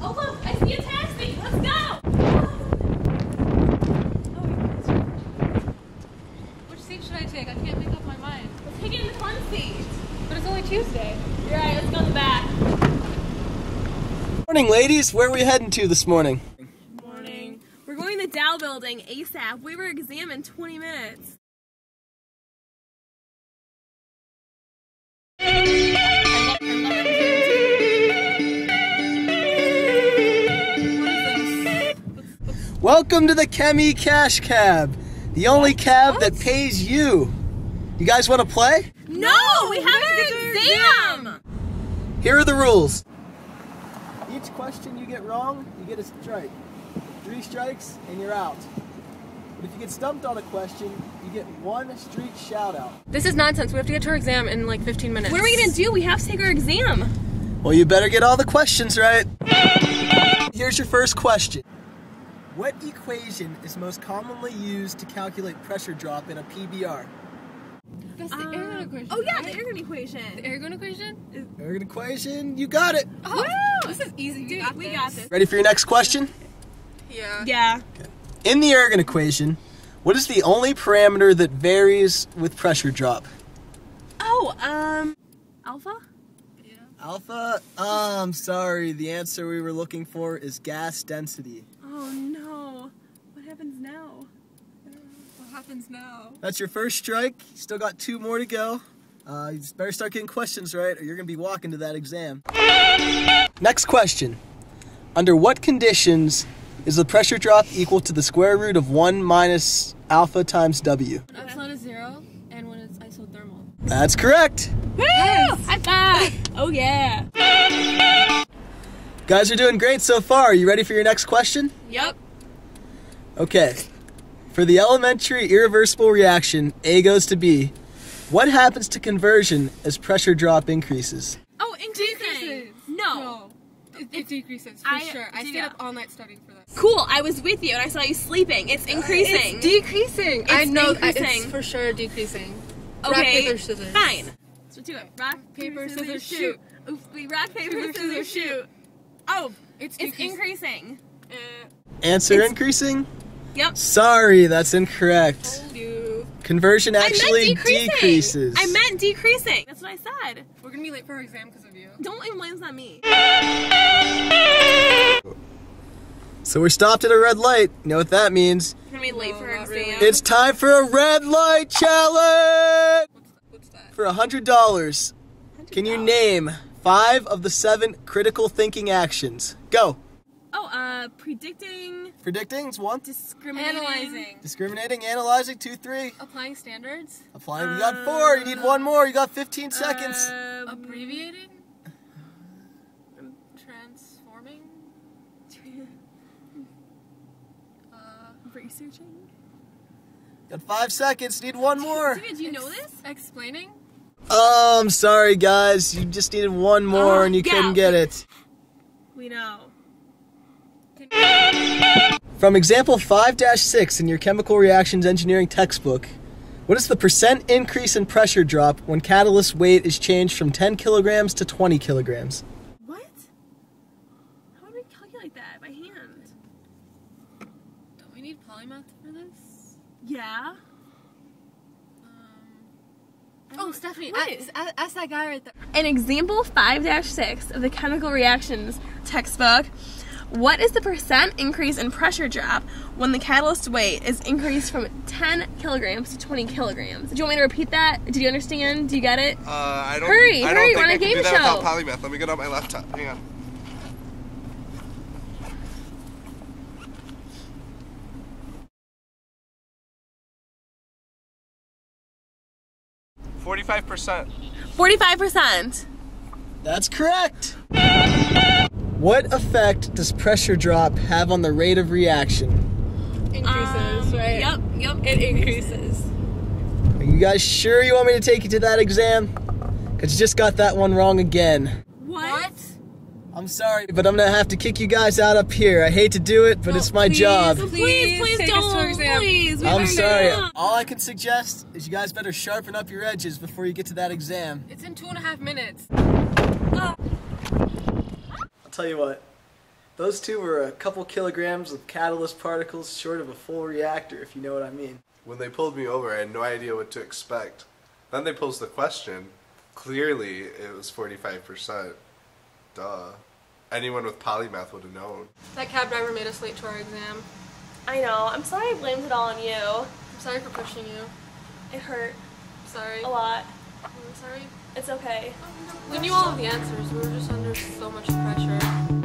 Oh look, I see a taxi. Let's go. Which seat should I take? I can't make up my mind. Let's take it in the front seat. But it's only Tuesday. You're right. Let's go in the back. Morning, ladies. Where are we heading to this morning? Morning. We're going to the Dow Building ASAP. We were examined 20 minutes. Welcome to the Chemi Cash Cab, the only cab that pays you. You guys want to play? No, we have our exam. Here are the rules. Each question you get wrong, you get a strike. Three strikes, and you're out. But if you get stumped on a question, you get one street shout out. This is nonsense. We have to get to our exam in like 15 minutes. What are we gonna do? We have to take our exam. Well, you better get all the questions right. Here's your first question. What equation is most commonly used to calculate pressure drop in a PBR? That's the Ergun equation. Oh yeah, right? the Ergun equation. The Ergun equation? Ergun equation, you got it. Oh, this is easy. Dude, we got we this. got this. Ready for your next question? Yeah. Yeah. In the Ergun equation, what is the only parameter that varies with pressure drop? Oh, um, alpha. Alpha, um, sorry, the answer we were looking for is gas density. Oh no. Happens now? That's your first strike. You still got two more to go. Uh, you better start getting questions right, or you're gonna be walking to that exam. Next question: Under what conditions is the pressure drop equal to the square root of one minus alpha times W? When epsilon is zero, and when it's isothermal. That's correct. Woo! High five! Oh yeah. Guys are doing great so far. Are you ready for your next question? Yep. Okay. For the elementary irreversible reaction, A goes to B. What happens to conversion as pressure drop increases? Oh, increasing. Decreases. No. No. It, it decreases for I- sure. I stayed yeah. up all night studying for this. Cool. I was with you and I saw you sleeping. It's increasing. It's decreasing. I It's know. I- increasing. It's for sure decreasing. okay. Rock, paper, scissors. Fine. Let's do it. Rock, Paper, scissors, shoot. Oof, we rock, paper, Paper, scissors, scissors, shoot. Oh, It's, it's increasing. Uh, Answer It's- increasing? Yep. Sorry, that's incorrect. told you. Conversion I meant actually decreasing. decreases. I meant decreasing. That's what I said. We're gonna be late for our exam because of you. Don't even blame this on me. So we're stopped at a red light. You know what that means? We're gonna be late No, for our exam. really. It's time for a red light challenge What's, what's that? for a hundred dollars. Can you name five of the seven critical thinking actions? Go. Uh, predicting, Predicting is one. discriminating, Analyzing. Discriminating, analyzing, two, three. Applying standards. Applying, we got four. You need one more. You got 15 seconds. um, Abbreviating. Transforming. Uh, researching. Got five seconds. Need one more. David, do you know this? explaining. Oh, I'm sorry, guys. You just needed one more Oh, and you yeah. couldn't get it. We know. From example 5 6 in your chemical reactions engineering textbook, what is the percent increase in pressure drop when catalyst weight is changed from 10 kilograms to 20 kilograms? What? How would we calculate that by hand? Don't we need polymath for this? Yeah. Um, oh, Stephanie, What? ask, ask- ask that guy right there. In example 5-6 of the chemical reactions textbook, what is the percent increase in pressure drop when the catalyst weight is increased from 10 kilograms to 20 kilograms? Do you want me to repeat that? Did you understand? Do you get it? Uh, I don't. Hurry, I don't hurry, think we're on I a can game do show. without polymath. Let me get out my laptop. Hang on. Forty-five percent. 45%. That's correct. What effect does pressure drop have on the rate of reaction? Increases, Um, right? Yep, yep. It increases. Are you guys sure you want me to take you to that exam? Because you just got that one wrong again. What? I'm sorry, but I'm gonna have to kick you guys out up here. I hate to do it, but No, it's my please, job. Please, Please please take us to our don't. exam. Please. we I'm sorry. go. All I can suggest is you guys better sharpen up your edges before you get to that exam. It's in two and a half minutes. I'll tell you what. Those two were a couple kilograms of catalyst particles short of a full reactor, if you know what I mean. When they pulled me over, I had no idea what to expect. Then they posed the question. Clearly, it was 45%. Duh. Anyone with polymath would have known. That cab driver made us late to our exam. I know. I'm sorry I blamed it all on you. I'm sorry for pushing you. It hurt I'm sorry. a lot. I'm sorry. It's okay. Oh, we knew all of the answers. We were just under so much pressure.